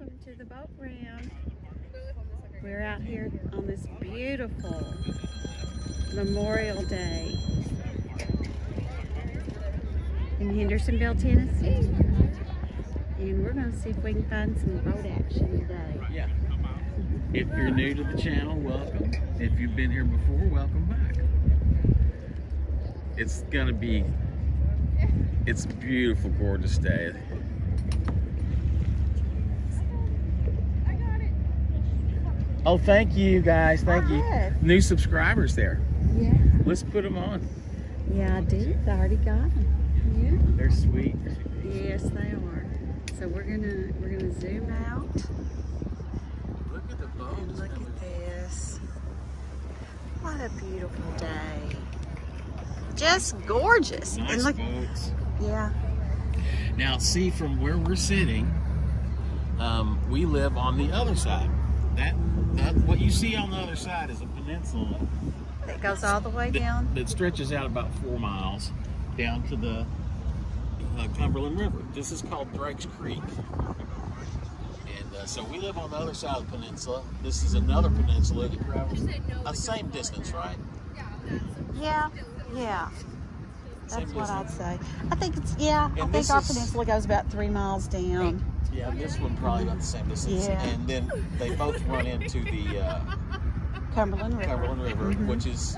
welcome to the boat ramp. We're out here on this beautiful Memorial Day in Hendersonville, Tennessee. And we're going to see if we can find some boat action today. Yeah. If you're new to the channel, welcome. If you've been here before, welcome back. It's gonna be, it's a beautiful, gorgeous day. Oh, thank you guys. Thank Oh, you. good. New subscribers there. Yeah. Let's put them on. Yeah, I did. I already got them. Yeah. They're sweet. Yes, they are. So we're gonna we're gonna zoom out. Look at the boats. Look at this. What a beautiful day. Just gorgeous. Nice and look, boats. yeah. Now, see from where we're sitting, um, we live on the other side. That, that what you see on the other side is a peninsula It goes all the way that, down. that stretches out about four miles down to the uh, Cumberland River. This is called Drake's Creek. And uh, so we live on the other side of the peninsula. This is another peninsula that travels the same distance, right? Yeah, yeah. That's what I'd say. I think it's yeah. I And think this our is- peninsula goes about three miles down. Yeah, this one probably about the same distance. Yeah. And then they both run into the uh, Cumberland River. Cumberland River, Mhm. which is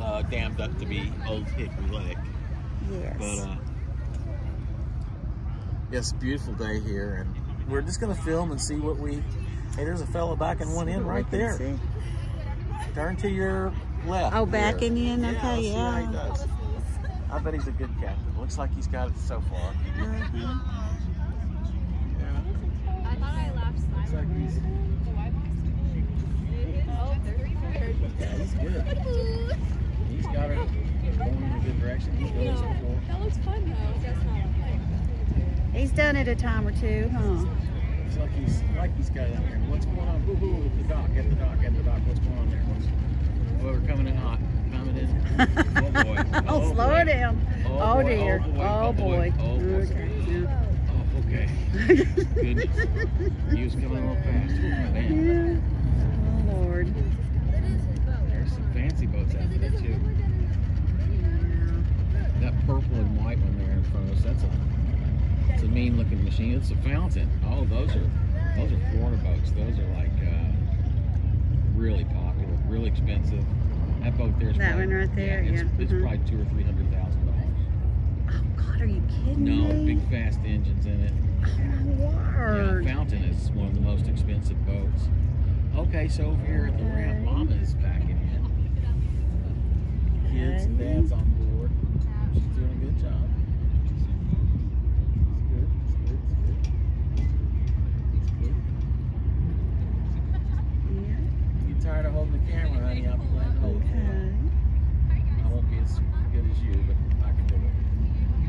uh, dammed up to be Old Hickory Lake. Yes. But uh, yes, beautiful day here, and we're just gonna film and see what we. Hey, there's a fellow backing one in right there. see. Turn to your left. Oh, backing in? Yeah, Okay, let's see how he yeah. Does. I bet he's a good captain. Looks like he's got it so far. Yeah. I thought I laughed Looks like he's, Oh, yeah, he's good. He's got it going in a good direction. He's done this before. That looks fun though. That's not fun. He's done it a time or two, huh? Looks like he's like he's got it out there. What's going on? Hoo hoo at the dock, at the dock, at the dock. What's going on there? Well, we're coming in hot. Oh boy. Oh, slow boy. it down. Oh, Oh, dear. Oh, boy. Oh Oh, boy. Oh, boy. Okay. yeah. Oh, okay. Goodness. He was coming a little fast. Yeah. Oh Lord. There's some fancy boats out there too. That purple and white one there in front of us, that's a it's a mean looking machine. It's a fountain. Oh, those are those are Florida boats. Those are like uh, really popular, really expensive. That boat there's That one right there, it's, yeah. It's Mhm. probably two or three hundred thousand dollars. Oh God, are you kidding No, me? No, big fast engines in it. Oh, my word! Yeah. Fountain is one of the most expensive boats. Okay, so over here at the ramp, Okay. Mama is backing in. Kids and Okay. dads on board. She's doing a good job. It's good. It's good. It's good. It's good. Yeah. You tired of holding the camera, honey? I'm glad to hold it. Okay. I won't be as good as you, but I can do it.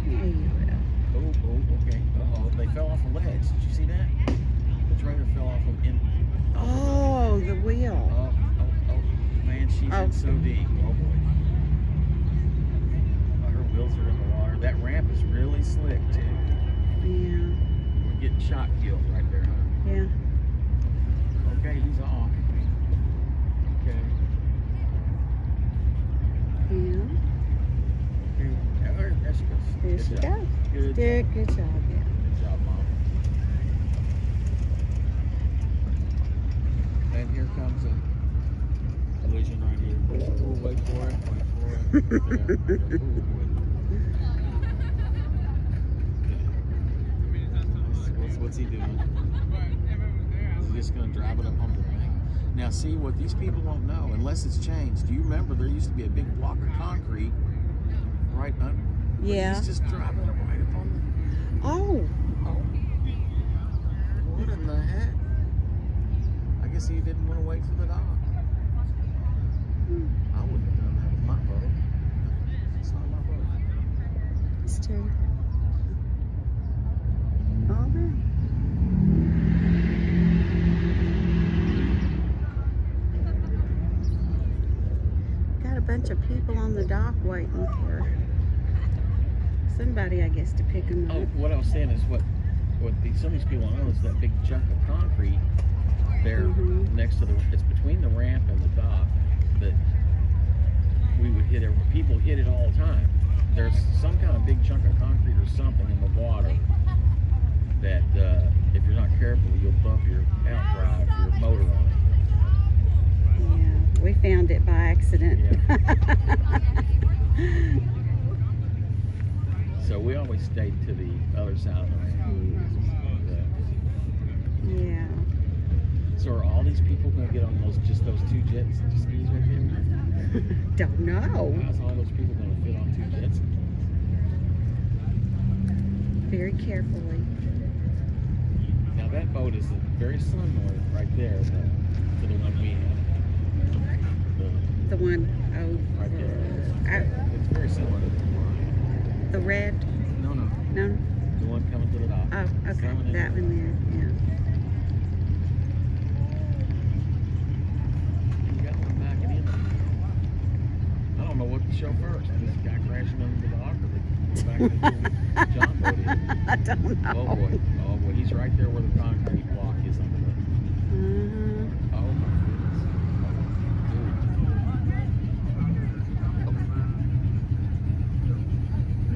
Yeah, you will. Oh, oh, okay. Uh oh, they fell off a ledge. Did you see that? The trailer fell off of in. Oh, the wheel. Oh, oh, oh, man, she's Oh. in so deep. Oh boy. Oh, her wheels are in the water. That ramp is really slick too. Yeah. We're getting shot killed right there, huh? Yeah. Okay, he's off. Okay. Yeah. Okay. There, there she goes. There Good she job. goes. Good. Good, good job. Yeah. Good job, mom. And here comes a collision right here. Ooh, wait for it. Wait for it. There. Ooh, wait. What's, what's he doing? He's just going to drive it up on the bank? Now, see what these people don't know, unless it's changed. Do you remember there used to be a big block of concrete right under? Yeah. He's just driving it right up on the. Oh. Oh. What in the heck? I guess he didn't want to wait for the dock. I wouldn't have done that with my boat. It's not my boat. It's true. All right. Got a bunch of people on the dock waiting for somebody, I guess, to pick them Oh, up. what I was saying is what what these, some of these people don't is that big chunk of concrete there Mhm. next to the it's between the ramp and the dock that we would hit it people hit it all the time there's some kind of big chunk of concrete or something in the water that uh, if you're not careful you'll bump your outdrive your motor on it Yeah, we found it accident. so we always stayed to the other side of the yeah. so are all these people going to get on those just those two jets jet skis right there Don't know. how's all those people going to fit on two jet skis Very carefully. Now that boat is very similar right there to the one we have. The one The, right there. It's very similar to the one. Uh, the red. No, no. No. The one coming to the dock. Oh, okay. Coming in. That one there. You got one backing in. I don't know what to show first. This guy crashing under the dock or the back of the John boat is. I don't know. Oh boy. Oh boy. He's right there where the concrete block is under the. Uh-huh. Oh my goodness.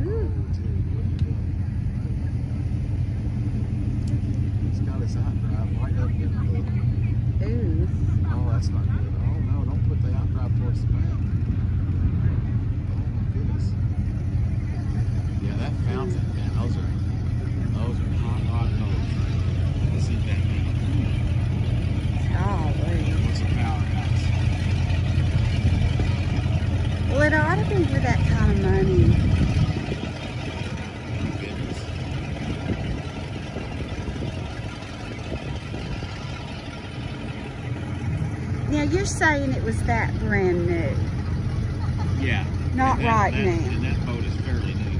Ooh. He's got his outdrive right up in the. Ooh. Oh, that's not good. Oh no, don't put the outdrive towards the back. Oh my goodness. Yeah, that fountain, man, those are those are hot, hot boats. Let's see that thing. Golly. What's a powerhouse? Well, it ought to be for that kind of money. Oh my goodness. Now you're saying it was that brand new. Yeah. Not that- right that- now. And that boat is fairly new.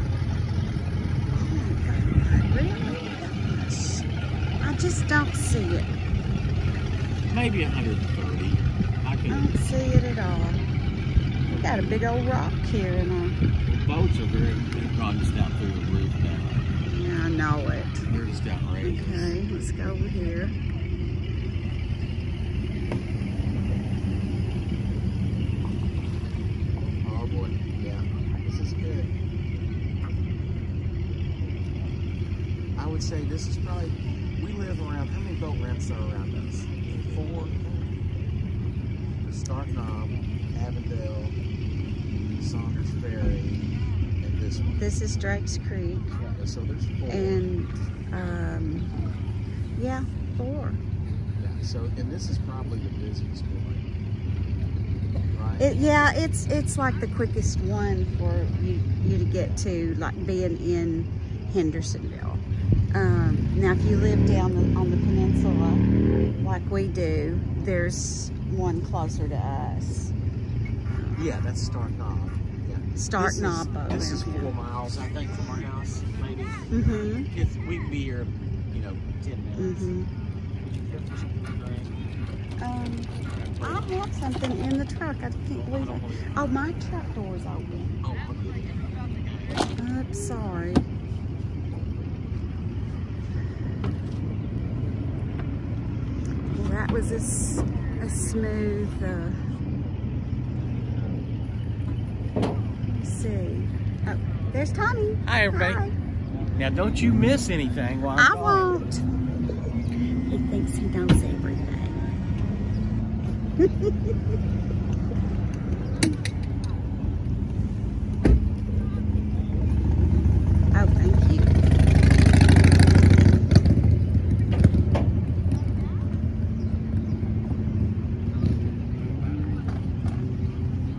Really? I just don't see it. Maybe 130. I I can. don't see it at all. We got a big old rock here in our. Boats are very. They're probably just out through the roof now. Yeah, I know it. They're just outrageous. Okay, let's go over here. Oh boy, yeah, this is good. I would say this is probably, we live around, how many boat ramps are around us? Four? The Stark Knob, Avondale, Sanders Ferry, and this one. This is Drake's Creek, Yeah, so there's four. and um, yeah, four. Yeah, so, and this is probably the busiest one. Right? It, yeah, it's it's like the quickest one for you you to get to, like being in Hendersonville. Um, now, if you live down the, on the peninsula, like we do, there's one closer to us. Yeah, that's Stark Knob. Yeah. Stark This is- Knob boat This is four miles, I think, from our house, maybe. Mm-hmm. If we can be here, you know, ten minutes. Would you get us something to drink? Um, I have something in the truck. I can't believe it. Oh, my truck door's open. Oh, I'll get it. Oops, sorry. Well, that was a smooth, uh, let's see. Oh, there's Tommy. Hi, everybody. Hi. Now, don't you miss anything while I won't. He thinks he knows everything. oh, thank you.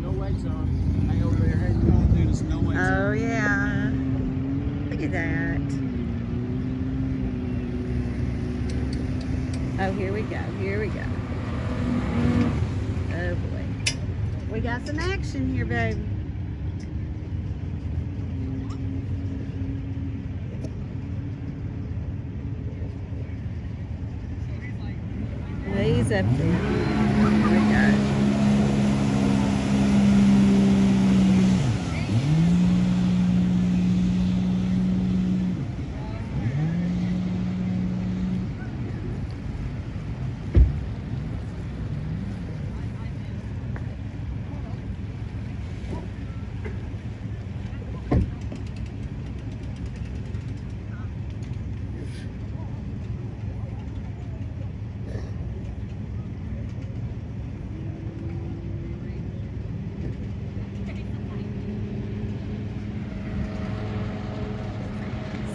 No weights on. Hang over there. Hey, come on, dude. It's no weights on. Oh, yeah. Look at that. Oh, here we go. Here we go. Oh, boy. We got some action. He's up there. Here we go.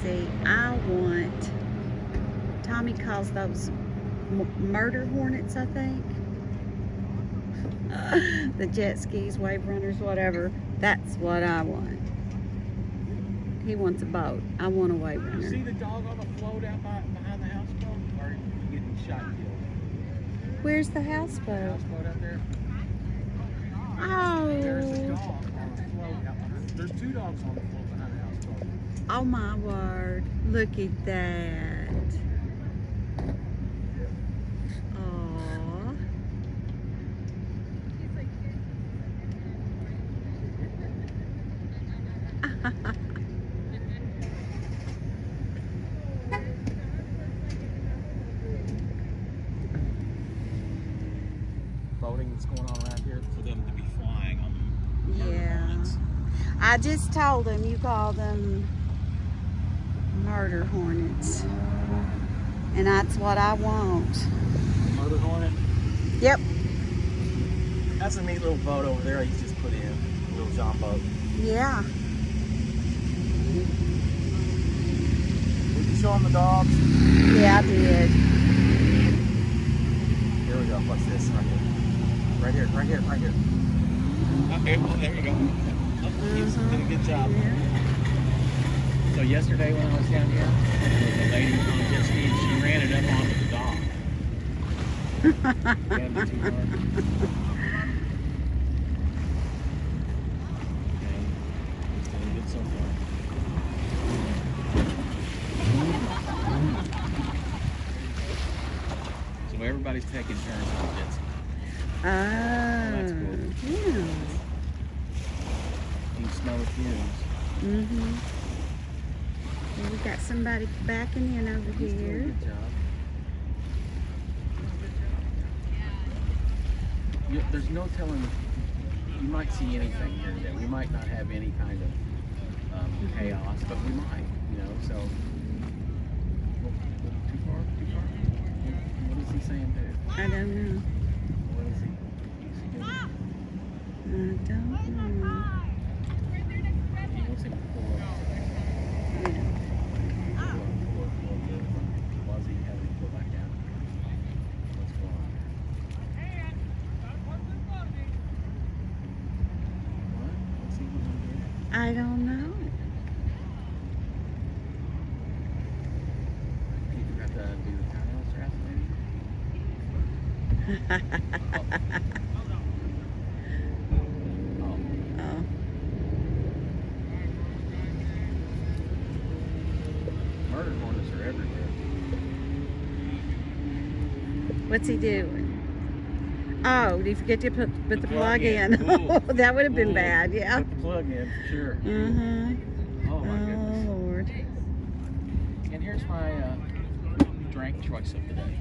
see. I want. Tommy calls those m- murder hornets, I think. the jet skis, wave runners, whatever. That's what I want. He wants a boat. I want a wave You see the dog on the float out by, behind the houseboat? Or are you getting shot killed? Where's the The houseboat? houseboat out there? Oh. There's a Oh, dog on the float out behind. There's two dogs on the float behind the houseboat. oh my word! Look at that. Boating that's going on around here for them to be flying on the Yeah. hornets. I just told them you call them murder hornets. And that's what I want. Murder hornet. Yep. That's a neat little boat over there. He's just put in a little John boat. Yeah. Did you show him the dogs? Yeah, I did. Here we go. Watch this right here. Right here. Right here. Right here. Oh, okay, well, oh, there you go. Oh, he's mm-hmm. did a good job. So yesterday when I was down here, the lady on a jet ski and she ran it up onto the dock. Yeah, the two dogs. Okay, he's doing good so far. So everybody's taking turns on the jet ski. Oh. that's cool. Yeah. You can smell the fumes. Mm-hmm. Well, we got somebody backing in over He's doing a here. good job. You, there's no telling. You might see anything here today. We might not have any kind of um, chaos, but we might. You know, so. Too far? Too far? What is he saying there? I don't know. What is he? Is he doing? I don't know. He wants him to pull up. Yeah. Pull up, pull up, pull up, pull up. Why is he having to pull back down? What's going on? What? What's he going to do? I don't know. He forgot to do the tire strap, maybe? Oh, oh. murder hornets are everywhere. What's he doing? Oh, did he forget to put, put the, The plug, plug in? in. Ooh. that would have been bad, yeah. Put the plug in, for sure. Mm-hmm. Oh my goodness. Oh, Lord. And here's my uh, drink choice of the day.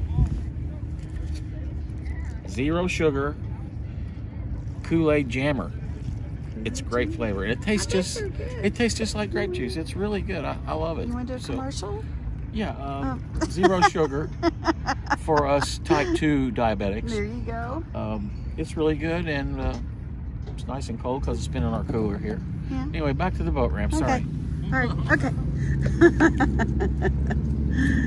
Zero sugar Kool-Aid Jammer. It's great flavor. And it tastes just it tastes just like grape juice. It's really good. I, I love it. You want to do a So, commercial? Yeah, um, Oh. zero sugar for us type 2 diabetics. There you go. Um, it's really good and uh, it's nice and cold because it's been in our cooler here. Yeah. Anyway, back to the boat ramp. Okay. Sorry. All right. Okay.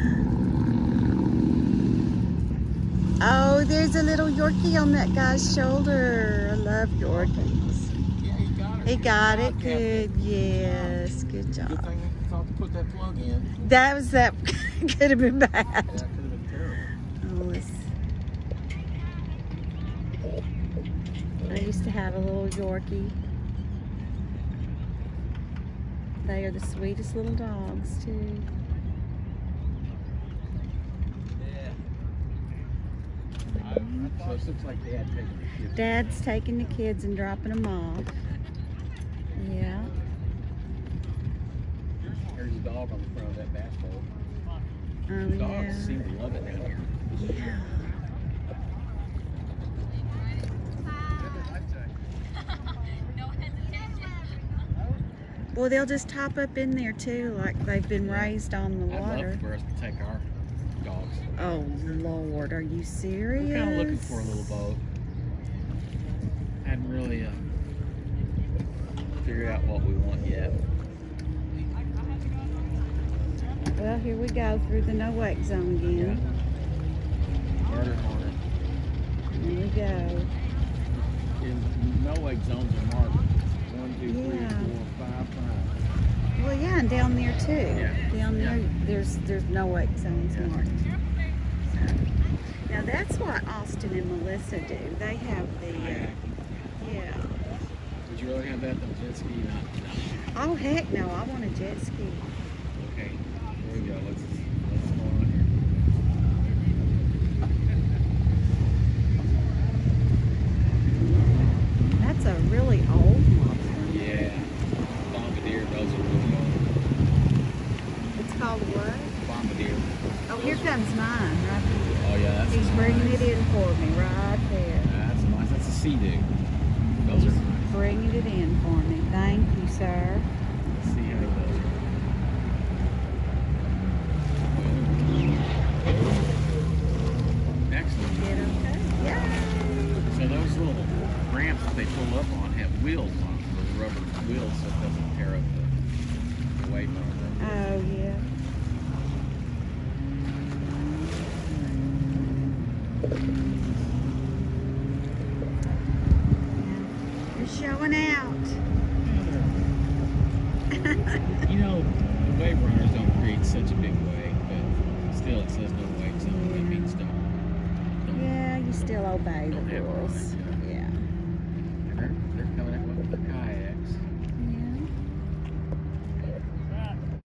oh, there's a little Yorkie on that guy's shoulder. I love Yorkies. Yeah, he got it. He got it. Good. Yes. Good job. Good thing you thought to put that plug in. That was that. Could have been That could bad. have been terrible. Oh. I used to have a little Yorkie. They are the sweetest little dogs, too. So it looks like Dad taking the kids. Dad's taking the kids and dropping them off. Yeah. There's a dog on the front of that bass boat. Oh, Dogs yeah. seem to love it down here. Yeah. Well, they'll just top up in there too, like they've been raised on the I'd love water. for us to take our. Oh Lord, are you serious? We're kind of looking for a little boat. Hadn't really uh, figured out what we want yet. Well, here we go through the no wake zone again. And harder. Here we go. In no wake zones are marked. One, two, three, Yeah. four, five, five. Well, yeah, and down there too. Yeah. Down there, there's there's no wake zones Yeah. marked. So, now that's what Austin and Melissa do. They have the uh, yeah. Would you rather have that than jet ski? Not, Oh heck no! I want a jet ski. Okay. Here we go. Let's let's go on here. That's a really old one. Yeah. Bombardier. Those are really old. It's called what? Bombardier. Oh, here comes mine right here. Oh yeah, that's He's bringing it in for me right there. That's nice. That's a Sea-Doo. Those are He's nice. bringing it in for me. Thank you, sir. Let's see how those are. Excellent. Did okay? Yeah. So those little ramps that they pull up on have wheels on them, those rubber wheels, so it doesn't tear up the, the weight on them. Oh yeah.